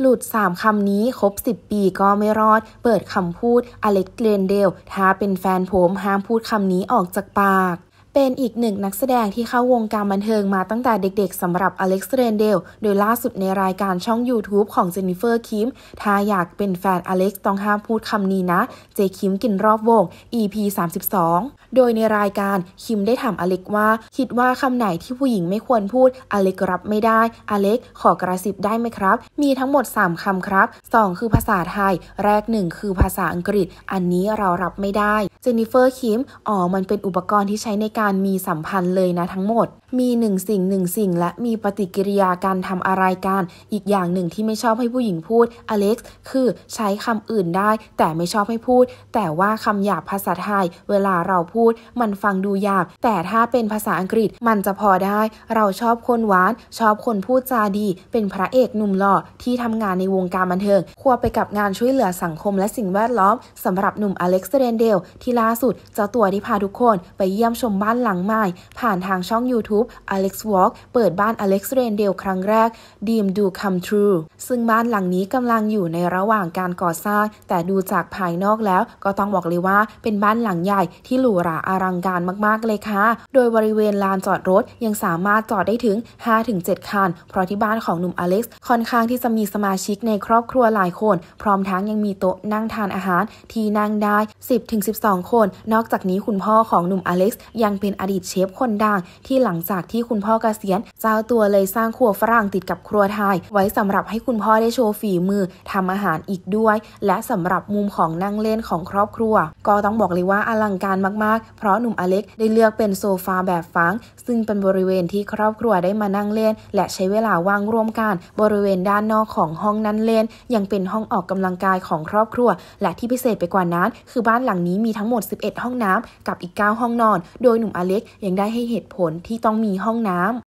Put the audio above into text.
หลุด 3 คำนี้ครบ 10 ปีก็ไม่รอด เปิดคำพูดอเล็กซ์ เรนเดลล์ ถ้าเป็นแฟนผมห้ามพูดคำนี้ออกจากปาก เป็นอีกหนึ่งนักแสดงที่เข้าวงการบันเทิงมาตั้งแต่เด็กๆสำหรับอเล็กซ์เรนเดลล์ โดยล่าสุดในรายการช่อง YouTube ของเจนนิเฟอร์คิม ถ้าอยากเป็นแฟนอเล็กซ์ต้องห้ามพูดคำนี้นะ เจ๊คิมกินรอบวง EP 32 โดยในรายการคิมได้ถามอเล็กซ์ว่า คิดว่าคำไหนที่ผู้หญิงไม่ควรพูด อเล็กซ์รับไม่ได้ อเล็กขอกระซิบได้ไหมครับ มีทั้งหมด 3คำครับ 2 คือภาษาไทย แรก 1 คือภาษาอังกฤษ อันนี้เรารับไม่ได้ เจนนิเฟอร์คิม อ๋อ มันเป็นอุปกรณ์ที่ใช้ในการมีสัมพันธ์เลยนะทั้งหมด มีหนึ่งสิ่งหนึ่งสิ่ง และมีปฏิกิริยาการทำอะไรกันอีกอย่างหนึ่งที่ไม่ชอบให้ผู้หญิงพูดอเล็กซ์คือใช้คำอื่นได้ แต่ไม่ชอบให้พูด แต่ว่าคำหยาบภาษาไทย เวลาเราพูด มันฟังดูหยาบ แต่ถ้าเป็นภาษาอังกฤษมันจะพอได้ เราชอบคนหวาน ชอบคนพูดจาดี เป็นพระเอกหนุ่มหล่อที่ทำงานในวงการบันเทิงควบไปกับงานช่วยเหลือสังคมและสิ่งแวดล้อมสำหรับหนุ่มอเล็กซ์เรนเดลที่ล่าสุดเจ้าตัวได้พาทุกคนไปเยี่ยมชมบ้านหลังใหม่ ผ่านทางช่อง YouTube Alex Walk เปิดบ้าน Alex r a n d a l ครั้งแรก Dream Do Come True ซึ่งบ้านหลังนี้กำลังอยู่ในระหว่างการก่อสร้าง แต่ดูจากภายนอกแล้ว ก็ต้องบอกเลยว่าเป็นบ้านหลังใหญ่ที่หรูหราอลังการมากๆเลยค่ะ โดยบริเวณลานจอดรถยังสามารถจอดได้ถึง 5-7 คัน เพราะที่บ้านของหนุ่มอเล็กซ์ค่อนข้างที่จะมีสมาชิกในครอบครัวหลายคน พร้อมทั้งยังมีโต๊ะนั่งทานอาหารที่นั่งได้ 10-12 คน นอกจากนี้คุณพ่อของหนุ่มอเล็กซ์ยังเป็นอดีตเชฟคนดังที่หลังจากที่คุณพ่อเกษียณเจ้าตัวเลยสร้างครัวฝรั่งติดกับครัวไทย ไว้สำหรับให้คุณพ่อได้โชว์ฝีมือทำอาหารอีกด้วย และสำหรับมุมของนั่งเล่นของครอบครัว ก็ต้องบอกเลยว่าอลังการมากๆ เพราะหนุ่มอเล็กได้เลือกเป็นโซฟาแบบฟัง ซึ่งเป็นบริเวณที่ครอบครัวได้มานั่งเล่น และใช้เวลาว่างร่วมกัน บริเวณด้านนอกของห้องนั่งเล่น ยังเป็นห้องออกกำลังกายของครอบครัว และที่พิเศษไปกว่านั้น คือบ้านหลังนี้มีทั้งหมด 11 ห้องน้ำกับอีก 9 ห้องนอน โดยหนุ่มอเล็กยังได้ให้เหตุผลที่ต้องมีห้องน้ำ